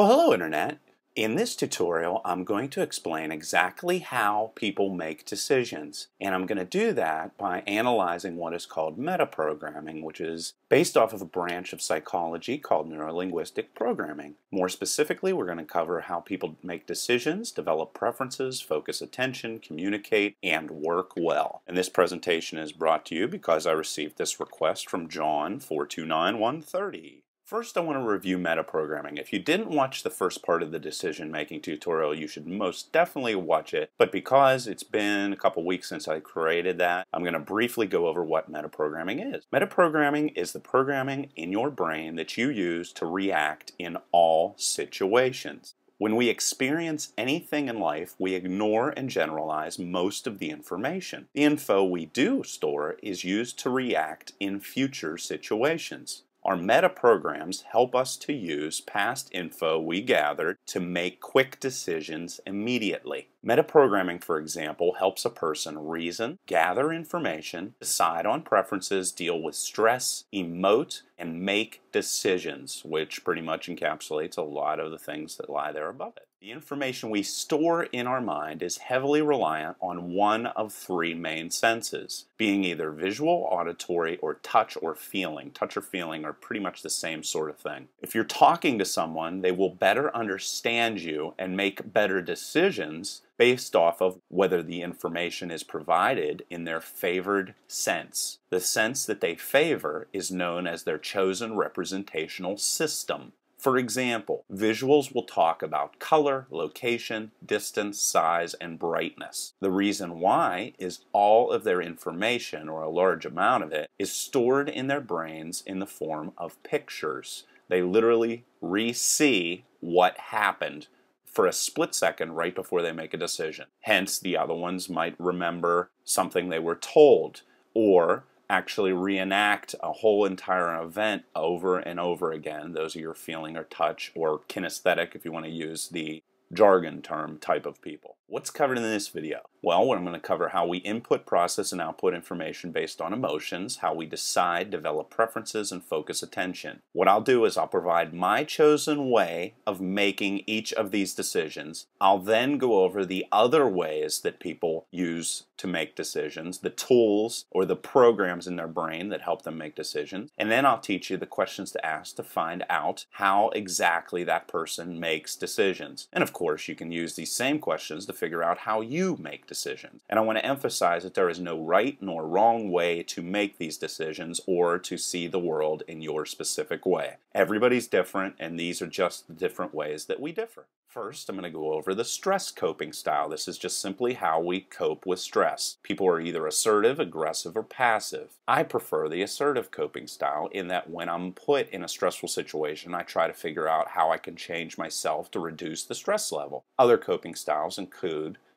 Well, hello Internet. In this tutorial, I'm going to explain exactly how people make decisions. And I'm going to do that by analyzing what is called metaprogramming, which is based off of a branch of psychology called neurolinguistic programming. More specifically, we're going to cover how people make decisions, develop preferences, focus attention, communicate, and work well. And this presentation is brought to you because I received this request from John 429130. First, I want to review metaprogramming. If you didn't watch the first part of the decision-making tutorial, you should most definitely watch it. But because it's been a couple weeks since I created that, I'm going to briefly go over what metaprogramming is. Metaprogramming is the programming in your brain that you use to react in all situations. When we experience anything in life, we ignore and generalize most of the information. The info we do store is used to react in future situations. Our meta programs help us to use past info we gathered to make quick decisions immediately. Metaprogramming, for example, helps a person reason, gather information, decide on preferences, deal with stress, emote, and make decisions, which pretty much encapsulates a lot of the things that lie there above it. The information we store in our mind is heavily reliant on one of three main senses, being either visual, auditory, or touch or feeling. Touch or feeling are pretty much the same sort of thing. If you're talking to someone, they will better understand you and make better decisions based off of whether the information is provided in their favored sense. The sense that they favor is known as their chosen representational system. For example, visuals will talk about color, location, distance, size, and brightness. The reason why is all of their information, or a large amount of it, is stored in their brains in the form of pictures. They literally re-see what happened for a split second right before they make a decision. Hence, the other ones might remember something they were told or actually reenact a whole entire event over and over again. Those are your feeling or touch or kinesthetic if you want to use the jargon term type of people. What's covered in this video? Well, I'm going to cover how we input, process, and output information based on emotions, how we decide, develop preferences, and focus attention. What I'll do is I'll provide my chosen way of making each of these decisions. I'll then go over the other ways that people use to make decisions, the tools or the programs in their brain that help them make decisions, and then I'll teach you the questions to ask to find out how exactly that person makes decisions. And of course, you can use these same questions to figure out how you make decisions. And I want to emphasize that there is no right nor wrong way to make these decisions or to see the world in your specific way. Everybody's different, and these are just the different ways that we differ. First, I'm going to go over the stress coping style. This is just simply how we cope with stress. People are either assertive, aggressive, or passive. I prefer the assertive coping style in that when I'm put in a stressful situation, I try to figure out how I can change myself to reduce the stress level. Other coping styles include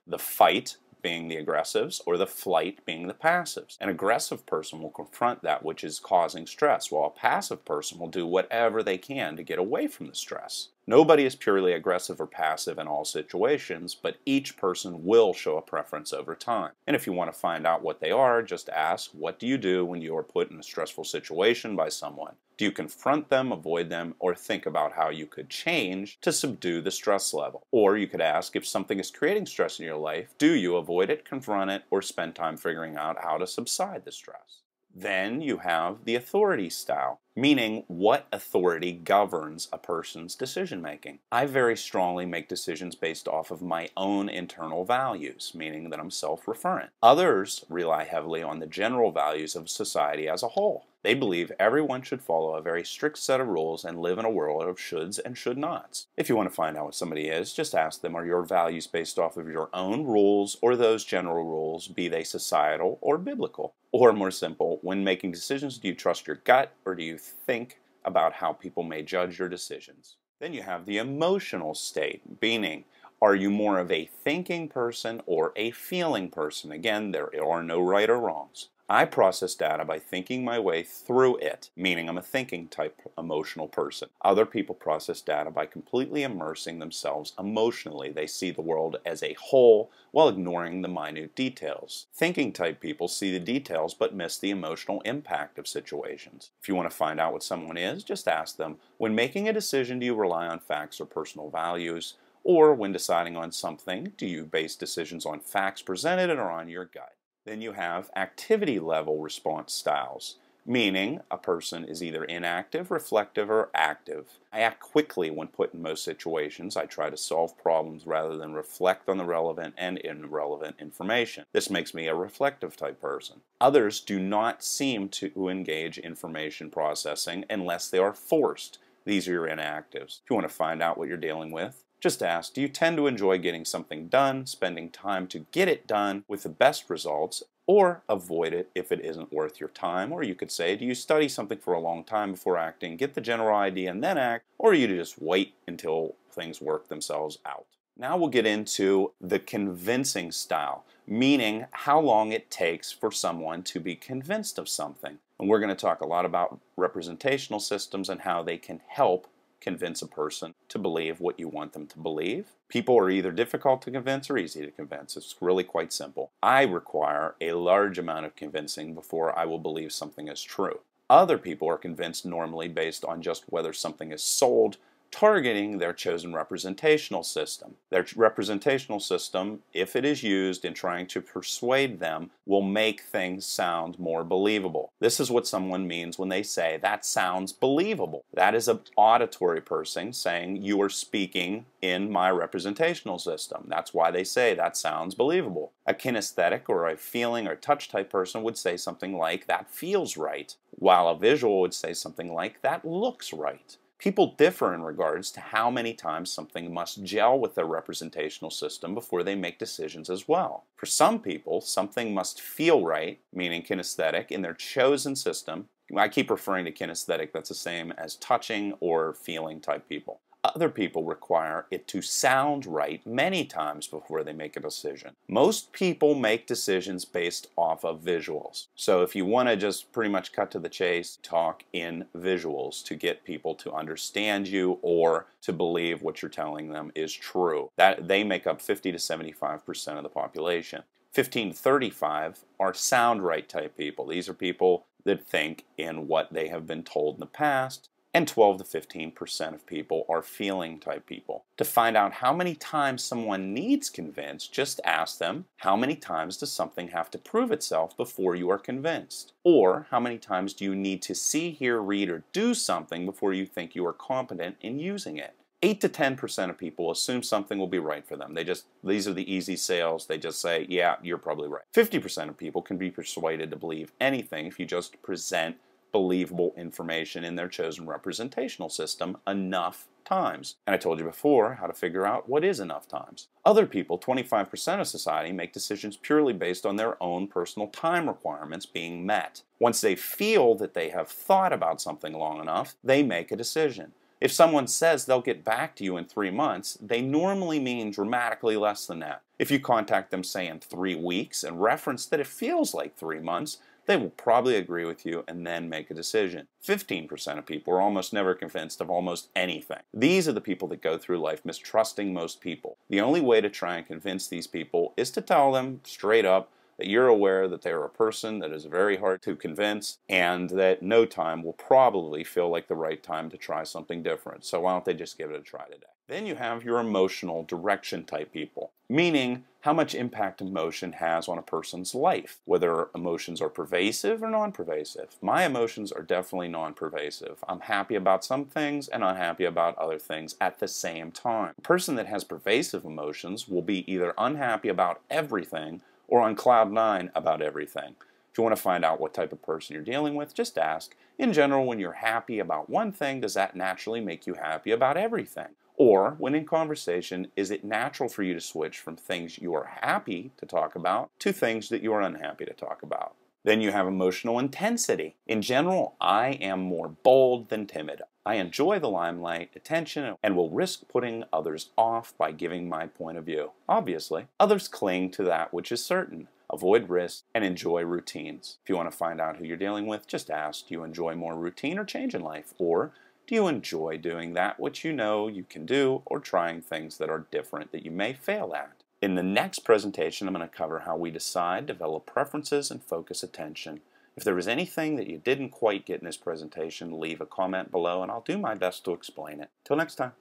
the fight, being the aggressives or the flight being the passives. An aggressive person will confront that which is causing stress, while a passive person will do whatever they can to get away from the stress. Nobody is purely aggressive or passive in all situations, but each person will show a preference over time. And if you want to find out what they are, just ask, what do you do when you are put in a stressful situation by someone? Do you confront them, avoid them, or think about how you could change to subdue the stress level? Or you could ask if something is creating stress in your life, do you avoid it, confront it, or spend time figuring out how to subside the stress? Then you have the authority style, meaning what authority governs a person's decision making. I very strongly make decisions based off of my own internal values, meaning that I'm self referent. Others rely heavily on the general values of society as a whole. They believe everyone should follow a very strict set of rules and live in a world of shoulds and should nots. If you want to find out what somebody is, just ask them are your values based off of your own rules or those general rules, be they societal or biblical? Or more simple, when making decisions, do you trust your gut or do you think about how people may judge your decisions? Then you have the emotional state, meaning are you more of a thinking person or a feeling person? Again, there are no right or wrongs. I process data by thinking my way through it, meaning I'm a thinking type emotional person. Other people process data by completely immersing themselves emotionally. They see the world as a whole while ignoring the minute details. Thinking type people see the details but miss the emotional impact of situations. If you want to find out what someone is, just ask them, when making a decision, do you rely on facts or personal values? Or when deciding on something, do you base decisions on facts presented or on your gut? Then you have activity level response styles, meaning a person is either inactive, reflective, or active. I act quickly when put in most situations. I try to solve problems rather than reflect on the relevant and irrelevant information. This makes me a reflective type person. Others do not seem to engage information processing unless they are forced. These are your inactives. If you want to find out what you're dealing with, just ask, do you tend to enjoy getting something done, spending time to get it done with the best results, or avoid it if it isn't worth your time? Or you could say, do you study something for a long time before acting, get the general idea and then act, or you just wait until things work themselves out? Now we'll get into the convincing style, meaning how long it takes for someone to be convinced of something. And we're going to talk a lot about representational systems and how they can help convince a person to believe what you want them to believe. People are either difficult to convince or easy to convince. It's really quite simple. I require a large amount of convincing before I will believe something is true. Other people are convinced normally based on just whether something is sold targeting their chosen representational system. Their representational system, if it is used in trying to persuade them, will make things sound more believable. This is what someone means when they say, that sounds believable. That is an auditory person saying, you are speaking in my representational system. That's why they say, that sounds believable. A kinesthetic or a feeling or touch type person would say something like, that feels right, while a visual would say something like, that looks right. People differ in regards to how many times something must gel with their representational system before they make decisions as well. For some people, something must feel right, meaning kinesthetic, in their chosen system. I keep referring to kinesthetic, that's the same as touching or feeling type people. Other people require it to sound right many times before they make a decision. Most people make decisions based off of visuals. So if you want to just pretty much cut to the chase, talk in visuals to get people to understand you or to believe what you're telling them is true. That they make up 50 to 75% of the population. 15 to 35 are sound right type people. These are people that think in what they have been told in the past and 12 to 15% of people are feeling type people. To find out how many times someone needs convinced, just ask them, how many times does something have to prove itself before you are convinced? Or how many times do you need to see, hear, read, or do something before you think you are competent in using it? 8 to 10% of people assume something will be right for them. They just, these are the easy sales. They just say, yeah, you're probably right. 50% of people can be persuaded to believe anything if you just present believable information in their chosen representational system enough times. And I told you before how to figure out what is enough times. Other people, 25% of society, make decisions purely based on their own personal time requirements being met. Once they feel that they have thought about something long enough, they make a decision. If someone says they'll get back to you in three months, they normally mean dramatically less than that. If you contact them, say, in three weeks and reference that it feels like three months, they will probably agree with you and then make a decision. 15% of people are almost never convinced of almost anything. These are the people that go through life mistrusting most people. The only way to try and convince these people is to tell them straight up that you're aware that they're a person that is very hard to convince and that no time will probably feel like the right time to try something different. So why don't they just give it a try today? Then you have your emotional direction type people, meaning how much impact emotion has on a person's life, whether emotions are pervasive or non pervasive. My emotions are definitely non pervasive. I'm happy about some things and unhappy about other things at the same time. A person that has pervasive emotions will be either unhappy about everything or on cloud nine about everything. If you want to find out what type of person you're dealing with, just ask. In general, when you're happy about one thing, does that naturally make you happy about everything? Or, when in conversation, is it natural for you to switch from things you are happy to talk about to things that you are unhappy to talk about? Then you have emotional intensity. In general, I am more bold than timid. I enjoy the limelight, attention, and will risk putting others off by giving my point of view. Obviously, others cling to that which is certain. avoid risk, and enjoy routines. If you want to find out who you're dealing with, just ask do you enjoy more routine or change in life? Or do you enjoy doing that which you know you can do or trying things that are different that you may fail at? In the next presentation, I'm going to cover how we decide, develop preferences, and focus attention. If there was anything that you didn't quite get in this presentation, leave a comment below and I'll do my best to explain it. Till next time.